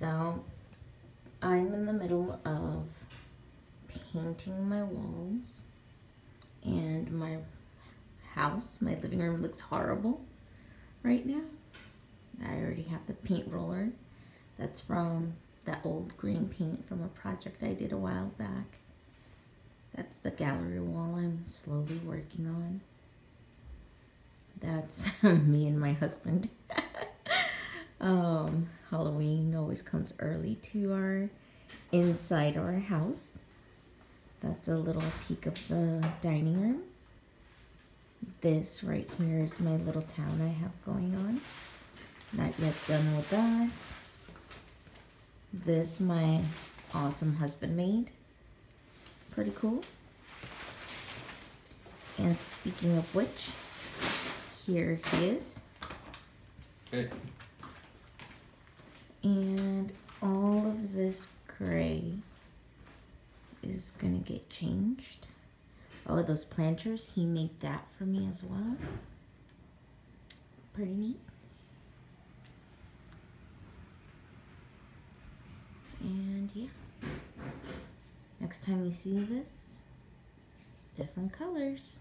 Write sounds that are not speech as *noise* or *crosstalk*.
So I'm in the middle of painting my walls and my house, my living room looks horrible right now. I already have the paint roller. That's from that old green paint from a project I did a while back. That's the gallery wall I'm slowly working on. That's *laughs* me and my husband. Um, Halloween always comes early to our inside our house. That's a little peek of the dining room. This right here is my little town I have going on. Not yet done with that. This my awesome husband made. Pretty cool. And speaking of which, here he is. Okay. And all of this gray is gonna get changed. Oh, those planters, he made that for me as well. Pretty neat. And yeah, next time you see this, different colors.